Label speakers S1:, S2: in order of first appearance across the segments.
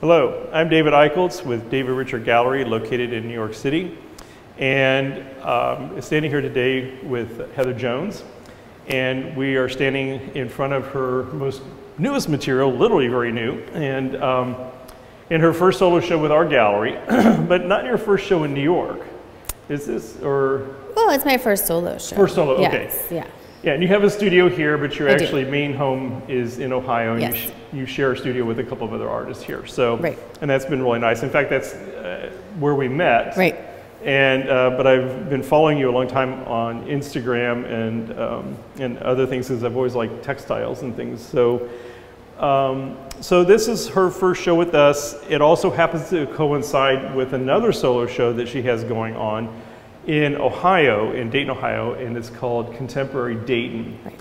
S1: Hello, I'm David Eichholtz with David Richard Gallery located in New York City. And um, standing here today with Heather Jones. And we are standing in front of her most newest material, literally very new, and um, in her first solo show with our gallery, but not your first show in New York. Is this, or?
S2: Well, it's my first solo show.
S1: First solo, okay.
S2: Yes, yeah.
S1: Yeah, and you have a studio here, but your
S2: I do.
S1: actually main home is in Ohio. and
S2: Yes.
S1: You, sh- you share a studio with a couple of other artists here. So,
S2: Right.
S1: and that's been really nice. In fact, that's uh, where we met.
S2: Right.
S1: And uh, but I've been following you a long time on Instagram and um, and other things because I've always liked textiles and things. So. Um, so this is her first show with us. It also happens to coincide with another solo show that she has going on in Ohio, in Dayton, Ohio, and it's called Contemporary Dayton.
S2: Right.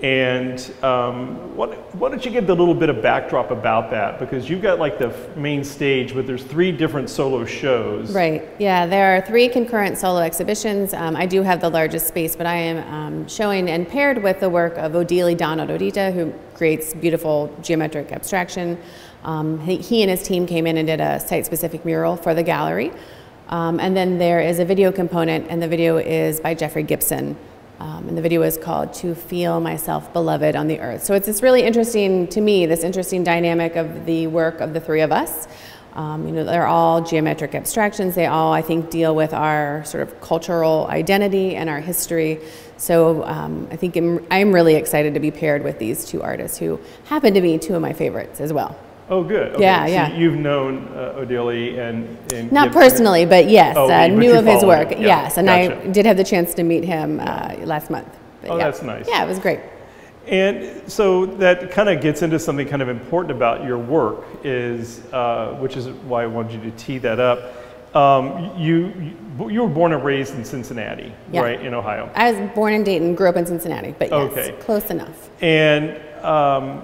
S1: And um, what, why don't you give the little bit of backdrop about that? Because you've got like the f- main stage, but there's three different solo shows.
S2: Right. Yeah, there are three concurrent solo exhibitions. Um, I do have the largest space, but I am um, showing and paired with the work of Odili Donald Odita, who creates beautiful geometric abstraction. Um, he, he and his team came in and did a site-specific mural for the gallery. Um, and then there is a video component, and the video is by Jeffrey Gibson. Um, and the video is called To Feel Myself Beloved on the Earth. So it's this really interesting, to me, this interesting dynamic of the work of the three of us. Um, you know, they're all geometric abstractions. They all, I think, deal with our sort of cultural identity and our history. So um, I think I'm, I'm really excited to be paired with these two artists who happen to be two of my favorites as well.
S1: Oh, good. Okay.
S2: Yeah,
S1: so
S2: yeah.
S1: You've known uh, and, and
S2: Not personally, but yes,
S1: Oh,
S2: uh, knew of his work.
S1: Yeah,
S2: yes, and I did have the chance to meet him uh, last month. But
S1: Oh,
S2: yeah.
S1: that's nice.
S2: Yeah, it was great.
S1: And so that kind of gets into something kind of important about your work, is uh, which is why I wanted you to tee that up. Um, you, you you were born and raised in Cincinnati,
S2: Yeah.
S1: right, in Ohio,
S2: I was born in Dayton, grew up in Cincinnati, but yes,
S1: Okay.
S2: close enough.
S1: and um,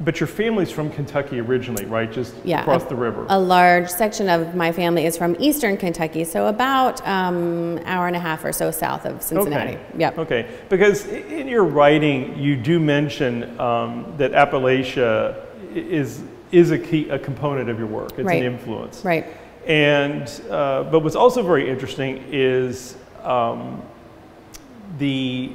S1: but your family's from Kentucky originally, right? Just
S2: Yeah,
S1: across
S2: a-
S1: the river.
S2: A large section of my family is from eastern Kentucky, so about um, hour and a half or so south of Cincinnati.
S1: Okay.
S2: Yep.
S1: Okay, because in your writing, you do mention um, that Appalachia is is a key a component of your work. It's
S2: Right.
S1: an influence.
S2: Right.
S1: And uh, but what's also very interesting is um, the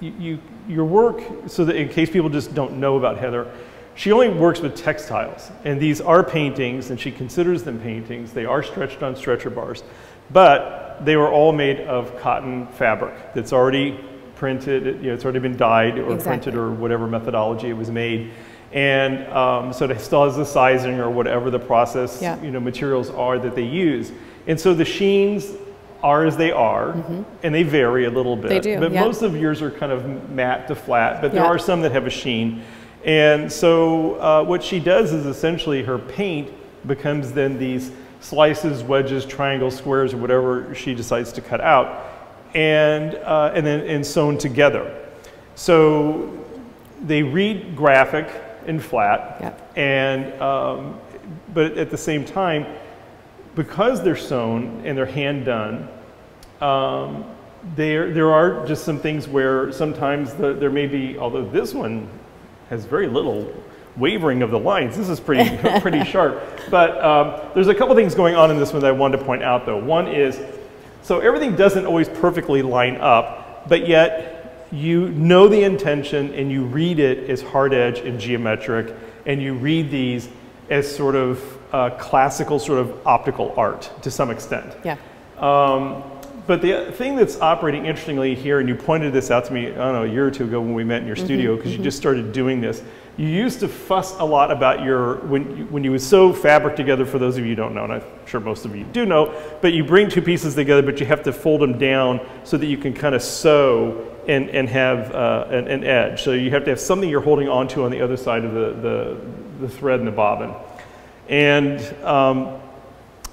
S1: you, you your work. So that in case people just don't know about Heather, she only works with textiles, and these are paintings, and she considers them paintings. They are stretched on stretcher bars, but they were all made of cotton fabric that's already printed. You know, it's already been dyed or
S2: Exactly.
S1: printed or whatever methodology it was made. And um, so it still has the sizing or whatever the process
S2: Yeah.
S1: you know, materials are that they use. And so the sheens are as they are, and they vary a little bit.
S2: Mm-hmm. They do,
S1: But
S2: yeah.
S1: most of yours are kind of matte to flat, but there
S2: Yeah.
S1: are some that have a sheen. And so uh, what she does is essentially her paint becomes then these slices, wedges, triangles, squares, or whatever she decides to cut out, and, uh, and then and sewn together. So they read graphic and flat,
S2: Yep.
S1: and um, but at the same time, because they're sewn and they're hand done, um, there there are just some things where sometimes the, there may be, although this one has very little wavering of the lines. This is pretty pretty sharp. But um, there's a couple things going on in this one that I wanted to point out though. One is so everything doesn't always perfectly line up, but yet you know the intention and you read it as hard edge and geometric, and you read these as sort of uh, classical sort of optical art to some extent.
S2: Yeah.
S1: Um, but the thing that's operating interestingly here, and you pointed this out to me, I don't know, a year or two ago when we met in your studio, because you just started doing this. You used to fuss a lot about your, when you, when you would sew fabric together, for those of you who don't know, and I'm sure most of you do know, but you bring two pieces together, but you have to fold them down so that you can kind of sew and, and have uh, an, an edge. So you have to have something you're holding onto on the other side of the, the, the thread and the bobbin. And um,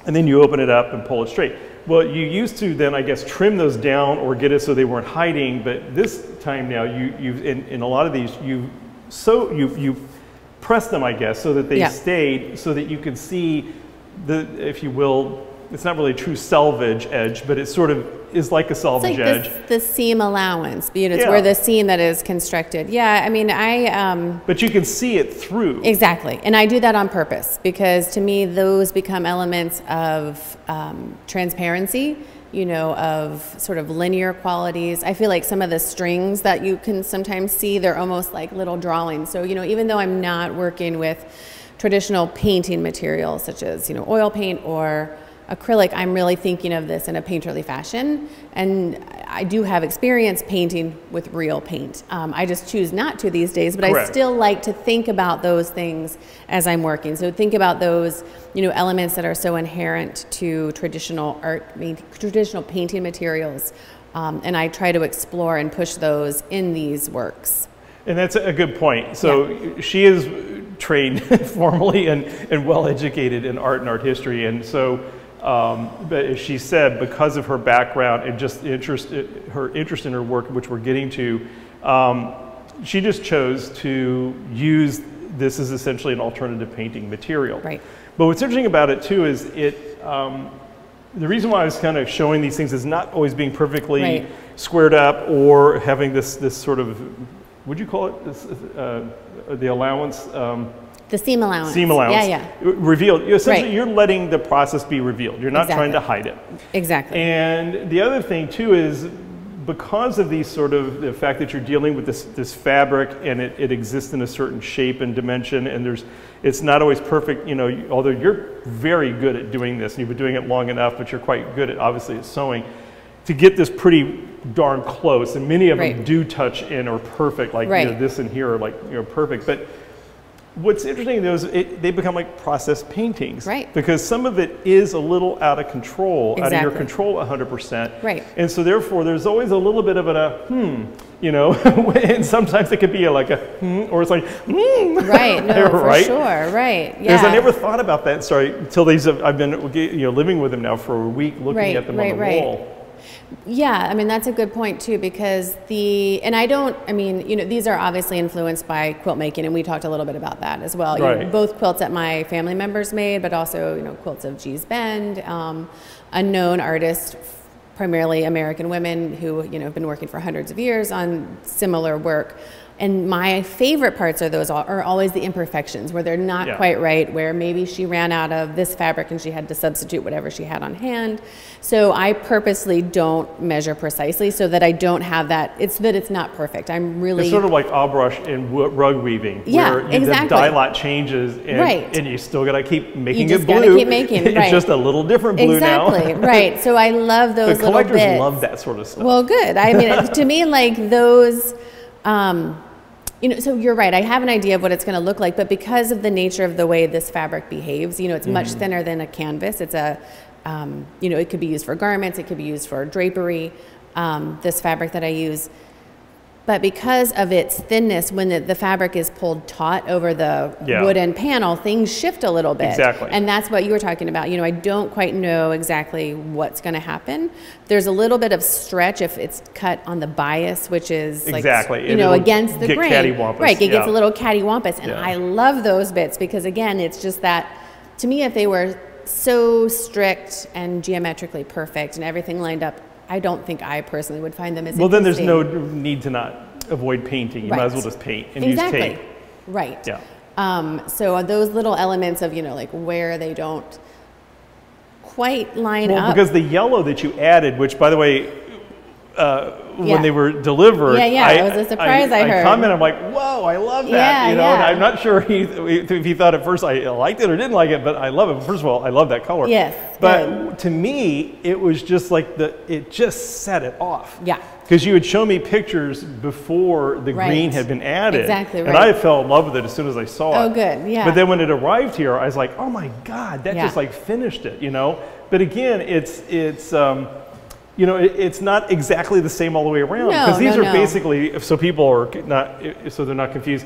S1: and then you open it up and pull it straight. Well, you used to then, I guess, trim those down or get it so they weren't hiding, but this time now, you, you've, in, in a lot of these, you so you, you press them, I guess, so that they
S2: Yeah.
S1: stayed, so that you can see the, if you will, it's not really a true selvage edge, but it sort of is like a
S2: It's
S1: selvage
S2: like
S1: edge.
S2: this, the seam allowance, you know, it's
S1: Yeah.
S2: where the seam that is constructed. Yeah, I mean, I, um,
S1: But you can see it through.
S2: Exactly. And I do that on purpose because to me, those become elements of um, transparency, you know, of sort of linear qualities. I feel like some of the strings that you can sometimes see, they're almost like little drawings. So, you know, even though I'm not working with traditional painting materials such as, you know, oil paint or acrylic, I'm really thinking of this in a painterly fashion. And I do have experience painting with real paint. Um, I just choose not to these days, but I still like to think about those things as I'm working. So think about those, you know, elements that are so inherent to traditional art, traditional painting materials. Um, and I try to explore and push those in these works.
S1: And that's a good point. So she is trained formally and, and well educated in art and art history. And so, um, but as she said, because of her background and just interest, her interest in her work, which we're getting to, um, she just chose to use this as essentially an alternative painting material.
S2: Right.
S1: But what's interesting about it too is it, um, the reason why I was kind of showing these things is not always being perfectly
S2: Right.
S1: squared up or having this, this sort of, what would you call it this, uh, the allowance, um,
S2: The seam allowance.
S1: seam allowance?
S2: Yeah, yeah.
S1: Revealed. Essentially,
S2: Right.
S1: you're letting the process be revealed. You're not trying to hide it.
S2: Exactly.
S1: And the other thing too is because of these sort of the fact that you're dealing with this, this fabric and it, it exists in a certain shape and dimension and there's it's not always perfect you know although you're very good at doing this and you've been doing it long enough but you're quite good at obviously at sewing to get this pretty darn close and many of them do touch in or perfect like you know, this and here are like you know perfect but What's interesting though is it, they become like process paintings,
S2: Right.
S1: Because some of it is a little out of control, out of your control, 100%.
S2: Right.
S1: And so therefore, there's always a little bit of a hmm, you know, and sometimes it could be a, like a hmm, or it's like hmm,
S2: right. No, for sure. Right.
S1: Because
S2: Yeah.
S1: I never thought about that. Sorry, until these I've been you know living with them now for a week, looking
S2: Right,
S1: at them
S2: right,
S1: on the
S2: right.
S1: wall.
S2: Yeah, I mean that's a good point too because the and I don't I mean you know these are obviously influenced by quilt making and we talked a little bit about that as well. You know,
S1: Right.
S2: both quilts that my family members made, but also you know quilts of Gee's Bend, um, unknown artists, primarily American women who you know have been working for hundreds of years on similar work. And my favorite parts are those are always the imperfections where they're not
S1: Yeah.
S2: quite right, where maybe she ran out of this fabric and she had to substitute whatever she had on hand. So I purposely don't measure precisely so that I don't have that. It's that it's not perfect. I'm really
S1: It's sort of like aw-brush and rug weaving,
S2: Yeah,
S1: where you, the
S2: exactly.
S1: dye lot changes, and,
S2: Right.
S1: and you still got to keep making
S2: just
S1: it
S2: gotta keep making,
S1: it's
S2: right.
S1: just a little different blue
S2: exactly
S1: now.
S2: right. So I love
S1: the
S2: those little
S1: collectors love that sort of stuff.
S2: Well, good. I mean, to me, like those, um, you know, so you're right. I have an idea of what it's going to look like, but because of the nature of the way this fabric behaves, you know, it's much
S1: Mm-hmm.
S2: thinner than a canvas. It's a, um, you know, it could be used for garments, it could be used for drapery. Um, this fabric that I use, but because of its thinness, when the, the fabric is pulled taut over the
S1: Yeah.
S2: wooden panel, things shift a little bit.
S1: Exactly.
S2: And that's what you were talking about. You know, I don't quite know exactly what's going to happen. There's a little bit of stretch if it's cut on the bias, which is like,
S1: Exactly.
S2: you
S1: And
S2: know, against the grain.
S1: cattywampus,
S2: Right. It gets a little cattywampus. And
S1: Yeah.
S2: I love those bits because, again, it's just that to me, if they were so strict and geometrically perfect and everything lined up, I don't think I personally would find them as
S1: well, then there's no need to not avoid painting. You might as well just paint and
S2: exactly.
S1: use tape.
S2: Right.
S1: Yeah.
S2: Um, so those little elements of you know like where they don't quite line
S1: Well,
S2: up.
S1: because the yellow that you added, which by the way, uh,
S2: Yeah.
S1: when they were delivered,
S2: Yeah, yeah, it was a surprise I heard.
S1: commented, I'm like, whoa, I love that.
S2: Yeah,
S1: you know, and
S2: yeah.
S1: I'm not sure he, if he thought at first I liked it or didn't like it, but I love it. First of all, I love that color.
S2: Yes,
S1: But
S2: good.
S1: to me, it was just like the, it just set it off.
S2: Yeah.
S1: Because you would show me pictures before the
S2: Right.
S1: green had been added.
S2: Exactly
S1: And. I fell in love with it as soon as I saw
S2: Oh,
S1: it.
S2: Oh, good, yeah.
S1: But then when it arrived here, I was like, oh my God, that
S2: Yeah.
S1: just like finished it, you know? But again, it's, it's, um, you know, it, it's not exactly the same all the way around.
S2: No,
S1: Because these
S2: no,
S1: are
S2: no.
S1: basically, so people are not, so they're not confused.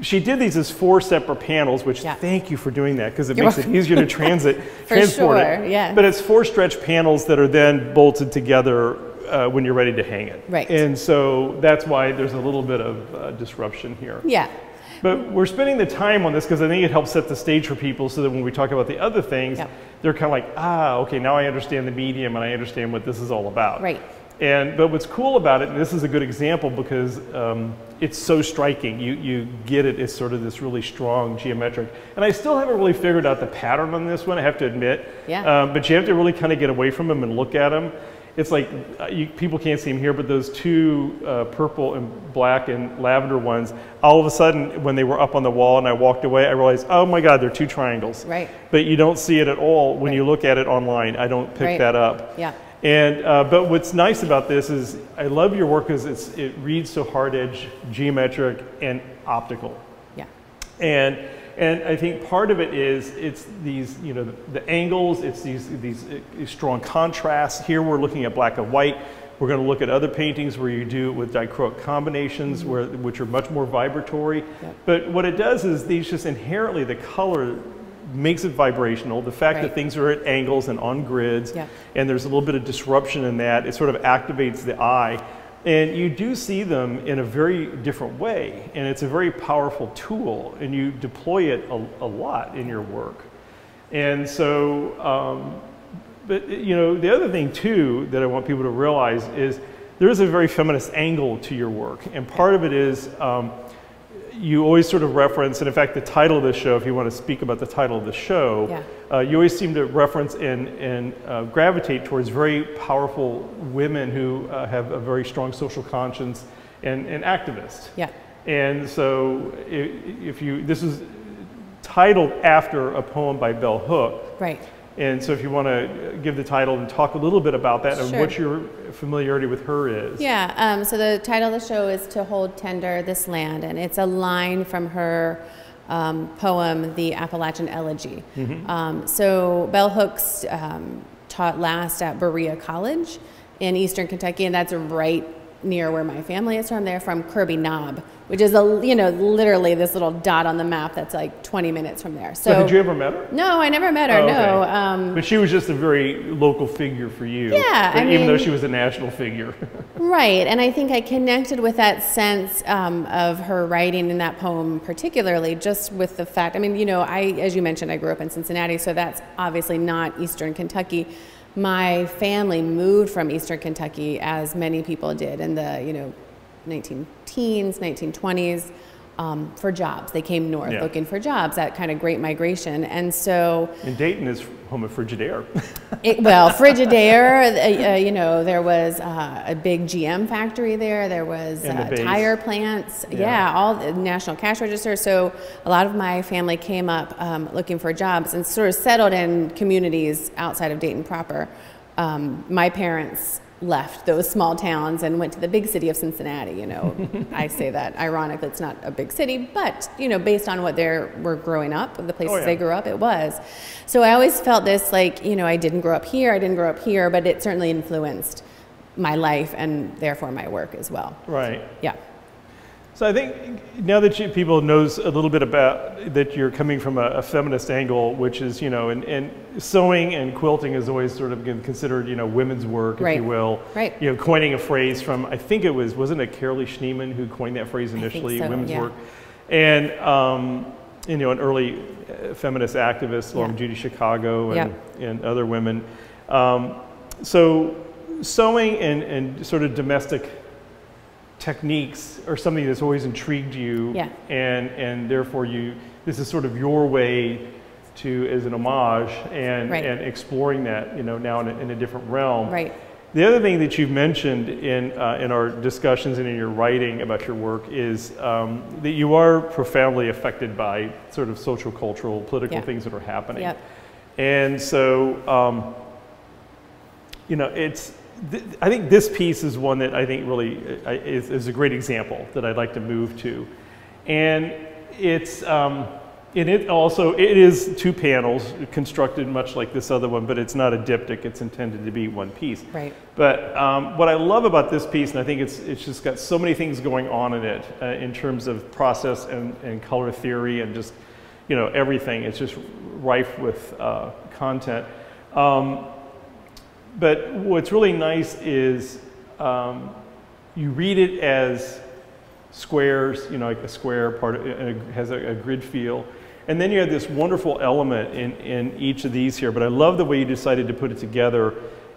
S1: She did these as four separate panels, which
S2: Yeah.
S1: thank you for doing that because it
S2: You're
S1: makes it easier to transit, transport
S2: sure,
S1: it.
S2: yeah.
S1: But it's four stretch panels that are then bolted together uh, when you're ready to hang it.
S2: Right.
S1: And so that's why there's a little bit of uh, disruption here.
S2: yeah.
S1: But we're spending the time on this because I think it helps set the stage for people so that when we talk about the other things,
S2: Yep.
S1: they're kind of like, ah, okay, now I understand the medium and I understand what this is all about.
S2: Right.
S1: And but what's cool about it, and this is a good example because um, it's so striking. You you get it as sort of this really strong geometric. And I still haven't really figured out the pattern on this one. I have to admit.
S2: Yeah.
S1: Um, but you have to really kind of get away from them and look at them. It's like uh, you, people can't see them here, but those two uh, purple and black and lavender ones. All of a sudden, when they were up on the wall and I walked away, I realized, oh my God, they're two triangles.
S2: Right.
S1: But you don't see it at all when
S2: Right.
S1: you look at it online. I don't pick
S2: Right.
S1: that up.
S2: Yeah.
S1: And uh, but what's nice about this is I love your work because it's it reads so hard edge, geometric, and optical.
S2: Yeah.
S1: And and I think part of it is it's these you know the, the angles, it's these these strong contrasts. Here we're looking at black and white. We're going to look at other paintings where you do it with dichroic combinations, mm-hmm. where which are much more vibratory. But what it does is these just inherently the color makes it vibrational. The fact that things are at angles and on grids, and there's a little bit of disruption in that. It sort of activates the eye. And you do see them in a very different way, and it's a very powerful tool, and you deploy it a, a lot in your work. And so, um, but you know, the other thing too that I want people to realize is there is a very feminist angle to your work, and part of it is um, you always sort of reference, and in fact, the title of the show, if you want to speak about the title of the show,
S2: Yeah.
S1: uh, you always seem to reference and, and uh, gravitate towards very powerful women who uh, have a very strong social conscience and, and activists.
S2: Yeah.
S1: And so, if, if you, this is titled after a poem by Bell Hook.
S2: Right.
S1: And so, if you want to give the title and talk a little bit about that and what your familiarity with her is.
S2: Yeah, um, so the title of the show is To Hold Tender This Land, and it's a line from her um, poem, The Appalachian Elegy. Um, so Bell Hooks um, taught last at Berea College in eastern Kentucky, and that's right near where my family is from. They're from Kirby Knob, which is a you know literally this little dot on the map that's like 20 minutes from there.
S1: So,
S2: So,
S1: did you ever met her?
S2: no, I never met her.
S1: Oh,
S2: No. Um,
S1: But she was just a very local figure for you.
S2: Yeah, I
S1: even though she was a national figure.
S2: Right, and I think I connected with that sense um, of her writing in that poem, particularly just with the fact. I mean, you know, I, as you mentioned, I grew up in Cincinnati, so that's obviously not Eastern Kentucky. My family moved from Eastern Kentucky, as many people did in the you know, 19 teens, 1920s, um, for jobs. They came north
S1: Yeah.
S2: looking for jobs. That kind of Great Migration, and so.
S1: and Dayton is home of Frigidaire.
S2: It, well, Frigidaire, uh, uh, you know, there was uh, a big GM factory there. There was
S1: the
S2: uh, tire plants.
S1: Yeah.
S2: Yeah. all the National Cash Register. So a lot of my family came up um, looking for jobs and sort of settled in communities outside of Dayton proper. Um, my parents left those small towns and went to the big city of Cincinnati. You know, I say that ironically, it's not a big city, but you know, based on what they were growing up, the places
S1: Oh, yeah.
S2: they grew up, it was. So I always felt this like, you know, I didn't grow up here, I didn't grow up here, but it certainly influenced my life and therefore my work as well.
S1: right.
S2: Yeah.
S1: So I think now that you, people knows a little bit about that you're coming from a, a feminist angle, which is you know, and, and sewing and quilting is always sort of considered you know women's work, if
S2: Right.
S1: you will.
S2: Right.
S1: You know, coining a phrase from I think it was wasn't it Carolee Schneemann who coined that phrase initially,
S2: so,
S1: women's
S2: yeah.
S1: work, and um, you know, an early uh, feminist activist, Lauren
S2: Yeah.
S1: Judy Chicago, and,
S2: Yep.
S1: and other women. Um, so sewing and, and sort of domestic techniques are something that's always intrigued you
S2: Yeah.
S1: and and therefore you this is sort of your way to as an homage and
S2: Right.
S1: and exploring that you know now in a, in a different realm
S2: Right.
S1: the other thing that you've mentioned in uh, in our discussions and in your writing about your work is um, that you are profoundly affected by sort of social cultural political
S2: Yeah.
S1: things that are happening
S2: Yep.
S1: and so, um, you know, it's. Th- I think this piece is one that I think really uh, is, is a great example that I'd like to move to, and it's. Um, and it also it is two panels constructed much like this other one, but it's not a diptych. It's intended to be one piece.
S2: Right.
S1: But um, what I love about this piece, and I think it's, it's just got so many things going on in it uh, in terms of process and, and color theory and just, you know, everything. It's just rife with uh, content. Um, but what's really nice is um, you read it as squares, you know, like a square part of, it has a, a grid feel. And then you have this wonderful element in, in each of these here, but I love the way you decided to put it together.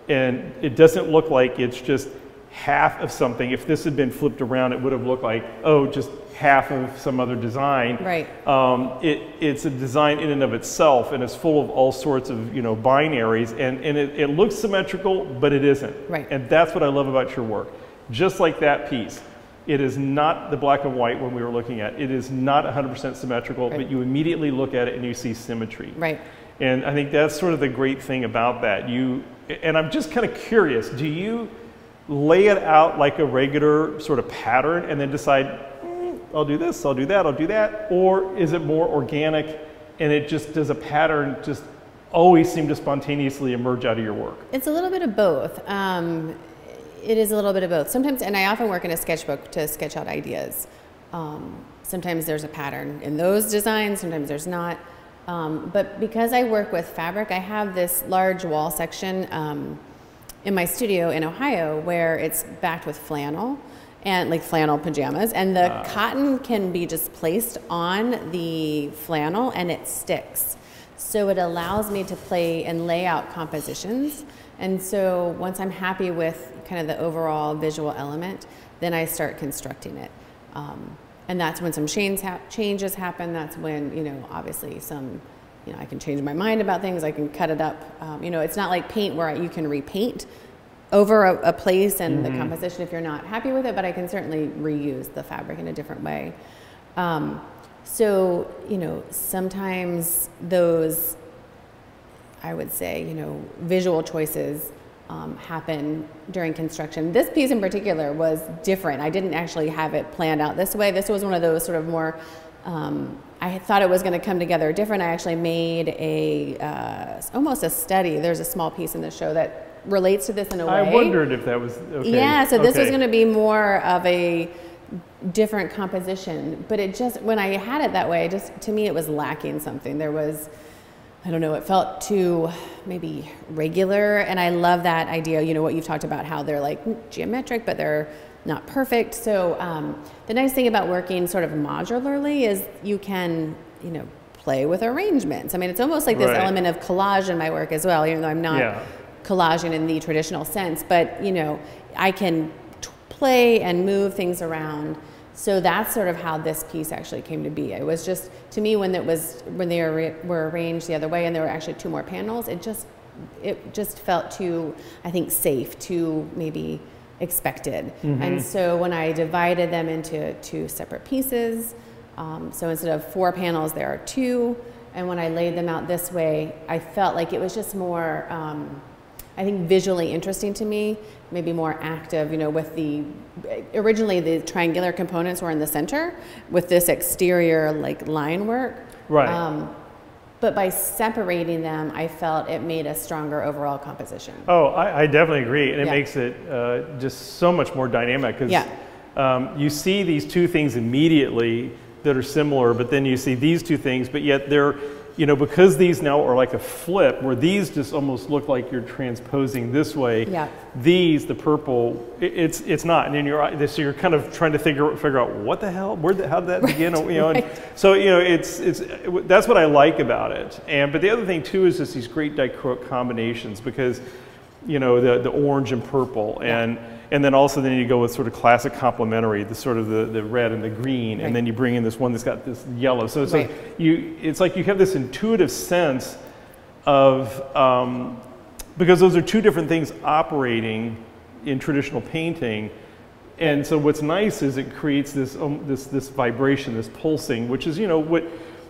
S1: And it doesn't look like it's just half of something. If this had been flipped around, it would have looked like, oh, just half of some other design.
S2: Right.
S1: Um, it, it's a design in and of itself, and it's full of all sorts of you know binaries, and, and it, it looks symmetrical, but it isn't.
S2: Right.
S1: And that's what I love about your work. Just like that piece. It is not the black and white when we were looking at. It is not 100% symmetrical,
S2: Right.
S1: but you immediately look at it and you see symmetry.
S2: Right.
S1: And I think that's sort of the great thing about that. You and I'm just kind of curious, do you lay it out like a regular sort of pattern and then decide, "Mm, I'll do this, I'll do that, I'll do that, or is it more organic and it just does a pattern just always seem to spontaneously emerge out of your work?
S2: It's a little bit of both. Um, it is a little bit of both. Sometimes, and I often work in a sketchbook to sketch out ideas. Um, sometimes there's a pattern in those designs, sometimes there's not. Um, but because I work with fabric, I have this large wall section um, in my studio in Ohio where it's backed with flannel and like flannel pajamas, and the cotton can be just placed on the flannel and it sticks. So it allows me to play and lay out compositions. And so once I'm happy with kind of the overall visual element, then I start constructing it. Um, and that's when some hap- changes happen. That's when, you know, obviously some, you know, I can change my mind about things. I can cut it up. Um, you know, it's not like paint where you can repaint over a, a place and the composition if you're not happy with it, but I can certainly reuse the fabric in a different way. Um, so, you know, sometimes those, I would say, you know, visual choices um, happen during construction. This piece in particular was different. I didn't actually have it planned out this way. This was one of those sort of more, um, I thought it was going to come together different. I actually made a, uh, almost a study. There's a small piece in the show that relates to this in a way.
S1: I wondered if that was okay.
S2: Yeah, so this was going to be more of a different composition, but it just when I had it that way, just to me it was lacking something. There was I don't know, it felt too maybe regular and I love that idea, you know what you've talked about how they're like geometric but they're not perfect. So um, the nice thing about working sort of modularly is you can, you know, play with arrangements. I mean, it's almost like this
S1: Right.
S2: element of collage in my work as well, even though I'm not
S1: Yeah.
S2: collaging in the traditional sense, but you know, I can t- play and move things around. So that's sort of how this piece actually came to be. It was just to me when it was when they were, were arranged the other way and there were actually two more panels. It just it just felt too I think safe, too maybe expected. And so when I divided them into two separate pieces, um, so instead of four panels, there are two. And when I laid them out this way, I felt like it was just more, um, I think, visually interesting to me, maybe more active, you know, with the, originally the triangular components were in the center with this exterior like line work.
S1: Right.
S2: Um, but by separating them, I felt it made a stronger overall composition.
S1: Oh, I, I definitely agree, and it
S2: Yeah.
S1: makes it uh, just so much more dynamic because
S2: Yeah.
S1: um, you see these two things immediately that are similar, but then you see these two things, but yet they're, you know, because these now are like a flip, where these just almost look like you're transposing this way.
S2: Yeah.
S1: These, the purple, it, it's it's not, and then you're uh, so you're kind of trying to figure figure out what the hell, where the, how did that begin, you know?
S2: right.
S1: so you know, it's it's that's what I like about it. And but the other thing too is just these great dichroic combinations because you know the the orange and purple and and then also then you go with sort of classic complementary, the sort of the, the red and the green,
S2: Right.
S1: and then you bring in this one that's got this yellow. So it's
S2: Right.
S1: like you it's like you have this intuitive sense of um, because those are two different things operating in traditional painting. And so what's nice is it creates this um, this this vibration, this pulsing, which is you know what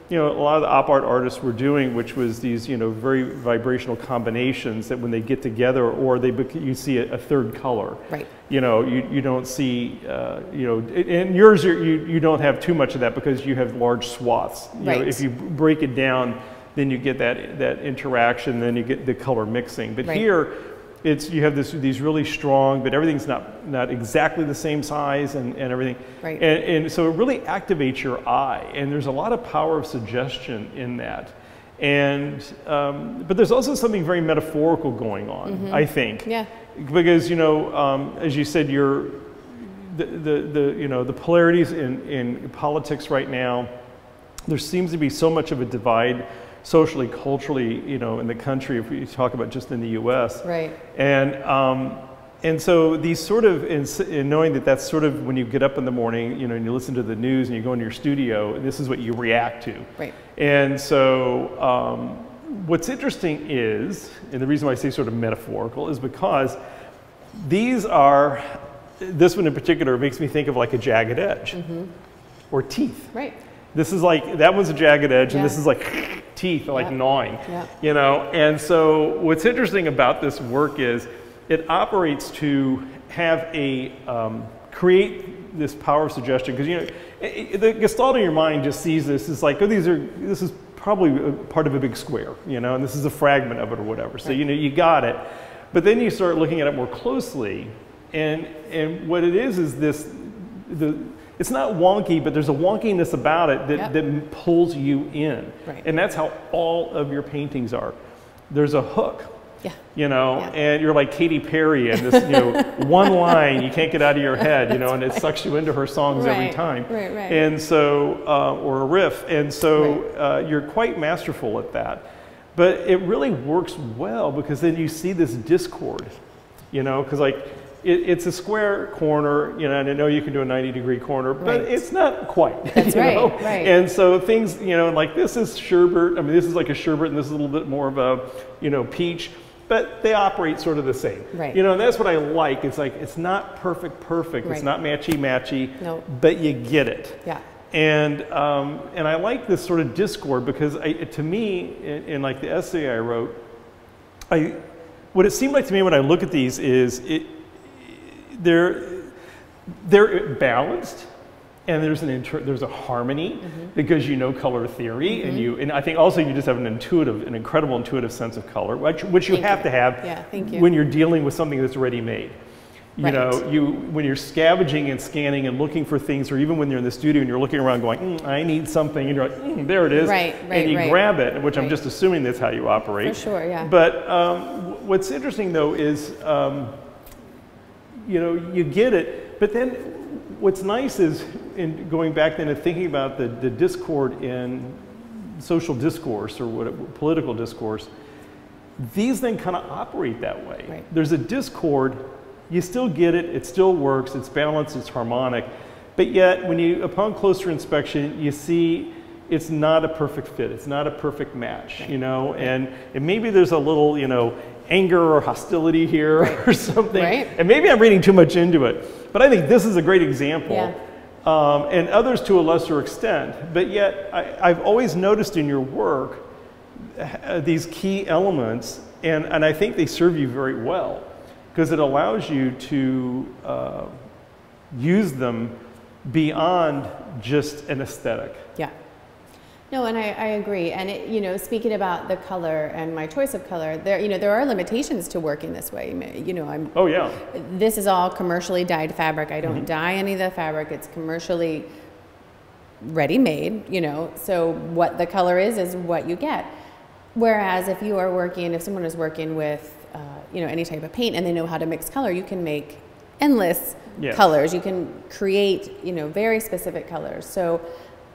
S1: you know a lot of the op art artists were doing, which was these you know very vibrational combinations that when they get together, or they you see a, a third color.
S2: Right.
S1: You know you, you don't see uh, you know in yours you're, you you don't have too much of that because you have large swaths. You know,
S2: Right.
S1: if you break it down, then you get that that interaction, then you get the color mixing. But
S2: Right.
S1: here it's you have this these really strong, but everything's not not exactly the same size and, and everything.
S2: Right.
S1: And, and so it really activates your eye, and there's a lot of power of suggestion in that. And um, but there's also something very metaphorical going on, I think.
S2: Yeah.
S1: Because you know, um, as you said, you're the, the, the, you know, the polarities in, in politics right now, there seems to be so much of a divide socially, culturally, you know, in the country, if we talk about just in the US.
S2: Right.
S1: And, um, and so these sort of, in, in, knowing that that's sort of when you get up in the morning, you know, and you listen to the news and you go into your studio, this is what you react to.
S2: Right.
S1: And so um, what's interesting is, and the reason why I say sort of metaphorical is because these are, this one in particular makes me think of like a jagged edge mm-hmm. or teeth.
S2: Right.
S1: This is like, that one's a jagged edge, yeah. and this is like teeth, like gnawing,
S2: yeah.
S1: you know? And so what's interesting about this work is it operates to have a, um, create this power of suggestion, because you know, it, the gestalt in your mind just sees this as like, oh, these are, this is probably part of a big square, you know, and this is a fragment of it or whatever. So, you know, you got it. But then you start looking at it more closely, and, and what it is is this, the, it's not wonky, but there's a wonkiness about it that, yep. that pulls you in.
S2: Right.
S1: And that's how all of your paintings are. There's a hook.
S2: Yeah.
S1: You know,
S2: yeah.
S1: and you're like Katy Perry and this, you know, one line you can't get out of your head, you know, and it right. sucks you into her songs
S2: right.
S1: every time.
S2: Right, right.
S1: And so, uh, or a riff. And so uh, you're quite masterful at that. But it really works well because then you see this discord, you know, because like it, it's a square corner, you know, and I know you can do a 90 degree corner, but
S2: right.
S1: it's not quite.
S2: That's right,
S1: know?
S2: right.
S1: And so things, you know, like this is sherbet. I mean, this is like a sherbet, and this is a little bit more of a, you know, peach. But they operate sort of the same.
S2: Right.
S1: You know, and that's what I like. It's like it's not perfect, perfect.
S2: Right.
S1: It's not matchy, matchy.
S2: No.
S1: But you get it.
S2: Yeah.
S1: And, um, and I like this sort of discord because I, to me, in, in, like the essay I wrote, I, what it seemed like to me when I look at these is it, they're, they're balanced and there's an inter- there's a harmony mm-hmm. because you know color theory mm-hmm. and you and I think also you just have an intuitive an incredible intuitive sense of color which, which you
S2: thank
S1: have
S2: you.
S1: to have
S2: yeah, thank you.
S1: when you're dealing with something that's ready made you
S2: right.
S1: know you when you're scavenging and scanning and looking for things or even when you're in the studio and you're looking around going mm, I need something and you're like mm, there it is
S2: right, right,
S1: and you
S2: right.
S1: grab it which. I'm just assuming that's how you operate
S2: for sure yeah
S1: but um, what's interesting though is um, you know you get it. But then what's nice is in going back then and thinking about the, the discord in social discourse or what, political discourse, these then kind of operate that way.
S2: Right.
S1: There's a discord, you still get it, it still works, it's balanced, it's harmonic, but yet when you, upon closer inspection, you see it's not a perfect fit, it's not a perfect match, you know, and, and maybe there's a little, you know, anger or hostility here
S2: right.
S1: or something.
S2: Right.
S1: And maybe I'm reading too much into it. But I think this is a great example.
S2: Yeah.
S1: Um, and others to a lesser extent. But yet, I, have always noticed in your work uh, these key elements, and, and I think they serve you very well because it allows you to uh, use them beyond just an aesthetic.
S2: No, and I, I agree. And it, you know, speaking about the color and my choice of color, there you know there are limitations to working this way. You know, I'm.
S1: Oh yeah.
S2: This is all commercially dyed fabric. I don't mm-hmm. dye any of the fabric. It's commercially ready made. You know, so what the color is is what you get. Whereas if you are working, if someone is working with, uh, you know, any type of paint and they know how to mix color, you can make endless
S1: yes.
S2: colors. You can create, you know, very specific colors. So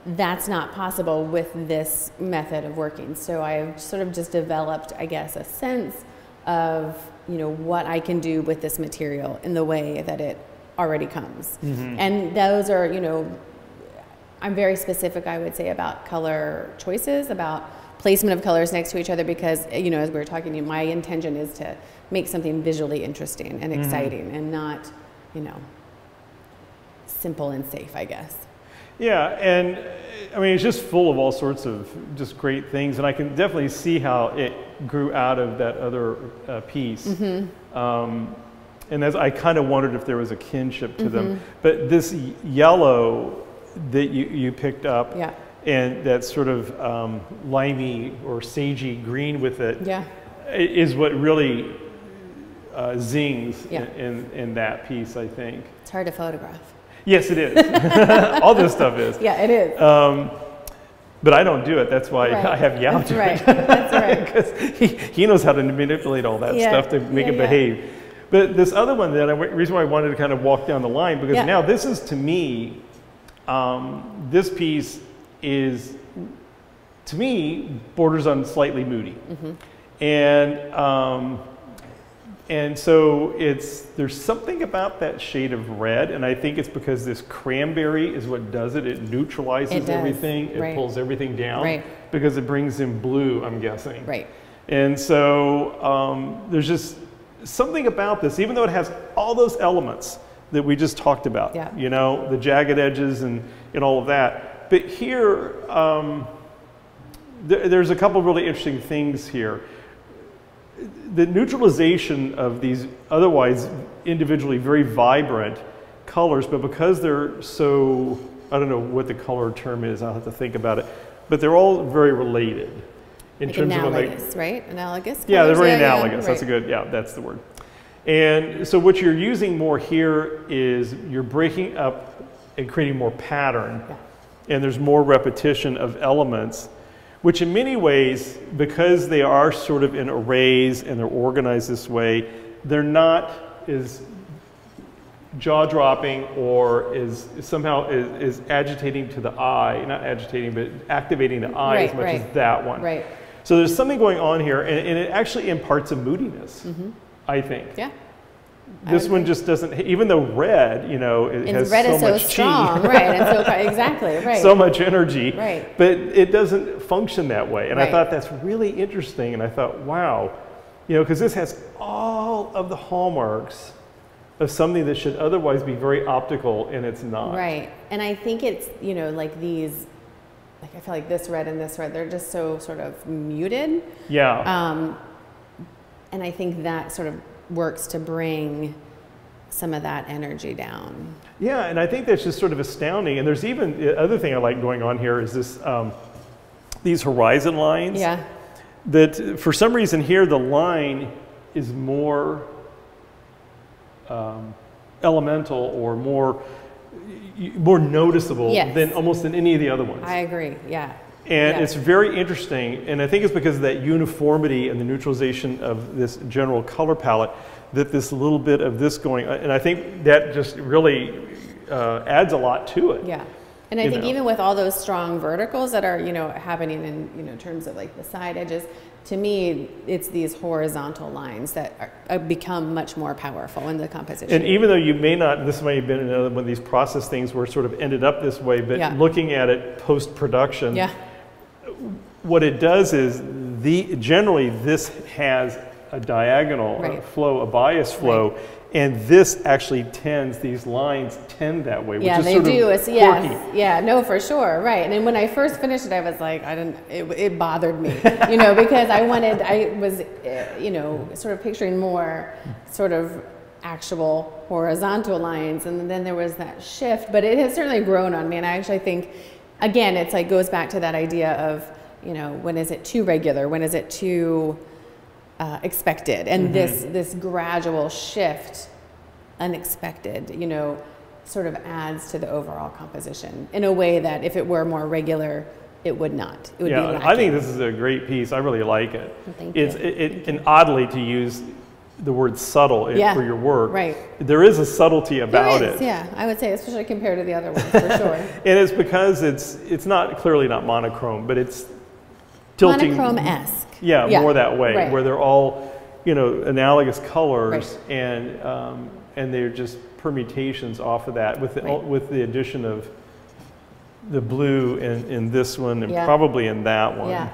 S2: that's not possible with this method of working. So I've sort of just developed, I guess, a sense of you know what I can do with this material in the way that it already comes.
S1: Mm-hmm.
S2: And those are, you know, I'm very specific, I would say, about color choices, about placement of colors next to each other because, you know, as we were talking, my intention is to make something visually interesting and mm-hmm. exciting mm-hmm. and not, you know, simple and safe, I guess.
S1: Yeah, and I mean, it's just full of all sorts of just great things, and I can definitely see how it grew out of that other uh, piece.
S2: Mm-hmm.
S1: Um, and as I kind of wondered if there was a kinship to
S2: mm-hmm.
S1: them. But this yellow that you, you picked up,
S2: yeah.
S1: and that sort of um, limey or sagey green with it,
S2: yeah.
S1: is what really uh, zings
S2: yeah.
S1: in, in, in that piece, I think.
S2: It's hard to photograph.
S1: Yes, it is. All this stuff is.
S2: Yeah, it is.
S1: Um, but I don't do it. That's why
S2: right.
S1: I have Yao
S2: That's
S1: do
S2: right.
S1: it.
S2: That's right.
S1: Because he, he knows how to manipulate all that
S2: yeah.
S1: stuff to make
S2: yeah,
S1: it
S2: yeah.
S1: behave. But this other one, that I, reason why I wanted to kind of walk down the line, because now this is to me, um, this piece is, to me, borders on slightly moody. And, um, and so it's, there's something about that shade of red, and I think it's because this cranberry is what does it. It neutralizes
S2: It
S1: everything, it
S2: right.
S1: pulls everything down,
S2: Right.
S1: because it brings in blue, I'm guessing.
S2: Right.
S1: And so um, there's just something about this, even though it has all those elements that we just talked about,
S2: Yeah.
S1: you know, the jagged edges and, and all of that. But here, um, there, there's a couple really interesting things here. The neutralization of these otherwise individually very vibrant colors, but because they're so, I don't know what the color term is, I'll have to think about it, but they're all very related in
S2: Like
S1: terms of what they,
S2: analogous, right? Analogous.
S1: yeah, they're very analogous. That's a good, yeah, that's the word. And so what you're using more here is you're breaking up and creating more pattern.
S2: Yeah.
S1: And there's more repetition of elements, which in many ways, because they are sort of in arrays and they're organized this way, they're not as jaw dropping or is somehow is, is agitating to the eye, not agitating, but activating the eye as much
S2: right.
S1: as that one.
S2: Right.
S1: So there's something going on here, and, and it actually imparts a moodiness, mm-hmm. I think.
S2: Yeah.
S1: This one just doesn't, even though red, you know, it
S2: And
S1: has
S2: red
S1: so
S2: is so
S1: much
S2: strong,
S1: chi,
S2: right? And so exactly, right.
S1: so much energy,
S2: Right.
S1: but it doesn't function that way. And I thought that's really interesting, and I thought, wow, you know, because this has all of the hallmarks of something that should otherwise be very optical, and it's not.
S2: Right. And I think it's, you know, like these, like I feel like this red and this red, they're just so sort of muted.
S1: Yeah.
S2: Um, and I think that sort of works to bring some of that energy down.
S1: Yeah, and I think that's just sort of astounding. And there's even the other thing I like going on here is this um, these horizon lines.
S2: Yeah.
S1: That for some reason here the line is more um, elemental or more more noticeable
S2: Yes.
S1: than almost in any of the other ones.
S2: I agree. Yeah.
S1: And
S2: Yeah.
S1: it's very interesting, and I think it's because of that uniformity and the neutralization of this general color palette that this little bit of this going, and I think that just really uh, adds a lot to it.
S2: Yeah. And I think
S1: know.
S2: even with all those strong verticals that are, you know, happening in, you know, terms of like the side edges, to me, it's these horizontal lines that are, uh, become much more powerful in the composition.
S1: And even though you may not, this may have been another one of these process things where it sort of ended up this way, but
S2: Yeah.
S1: looking at it post production,
S2: yeah.
S1: What it does is the generally this has a diagonal
S2: Right.
S1: flow, a bias flow, and this actually tends these lines tend that way, which
S2: Yeah,
S1: is
S2: they
S1: sort
S2: do. It's, yes, yeah, no, for sure, right. And then when I first finished it, I was like, I didn't. It, it bothered me, you know, because I wanted. I was, uh, you know, sort of picturing more, sort of actual horizontal lines, and then there was that shift. But it has certainly grown on me, and I actually think, again, it's like goes back to that idea of, you know, when is it too regular? When is it too uh, expected? And this this gradual shift unexpected, you know, sort of adds to the overall composition in a way that if it were more regular, it would not. It would
S1: yeah, I think this is a great piece. I really like it.
S2: Thank
S1: it's
S2: you.
S1: It, it, and oddly to use the word subtle in-
S2: Yeah,
S1: for your work.
S2: right.
S1: There is a subtlety about
S2: is,
S1: it.
S2: Yeah, I would say, especially compared to the other ones, for sure.
S1: And it's because it's it's not clearly not monochrome, but it's tilting
S2: Monochrome-esque.
S1: Yeah,
S2: Yeah,
S1: more that way,
S2: right.
S1: where they're all, you know, analogous colors,
S2: Right.
S1: and um, and they're just permutations off of that with the,
S2: Right.
S1: with the addition of the blue in, in this one and
S2: Yeah.
S1: probably in that one.
S2: Yeah.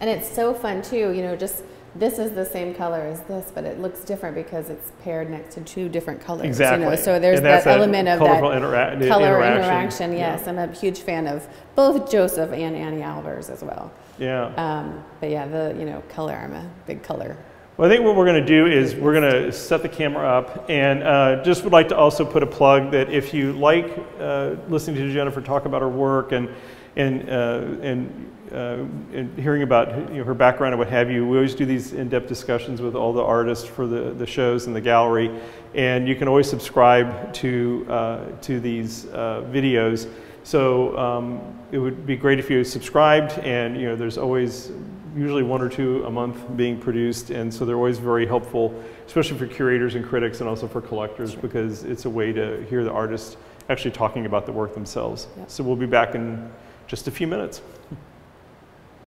S2: And it's so fun too, you know, just this is the same color as this, but it looks different because it's paired next to two different colors.
S1: Exactly.
S2: You know? So there's that,
S1: that
S2: element of that
S1: intera-
S2: color
S1: interaction.
S2: interaction. Yes, I'm a huge fan of both Josef and Anni Albers as well.
S1: Yeah.
S2: Um, but yeah, the you know color, I'm a big color.
S1: Well, I think what we're going to do is we're going to set the camera up, and uh, just would like to also put a plug that if you like uh, listening to Jennifer talk about her work and and uh, and, uh, and hearing about you know, her background and what have you, we always do these in-depth discussions with all the artists for the, the shows in the gallery, and you can always subscribe to uh, to these uh, videos. So um, it would be great if you subscribed, and you know there's always usually one or two a month being produced, and so they're always very helpful, especially for curators and critics, and also for collectors, because it's a way to hear the artist actually talking about the work themselves.
S2: Yep.
S1: So we'll be back in just a few minutes.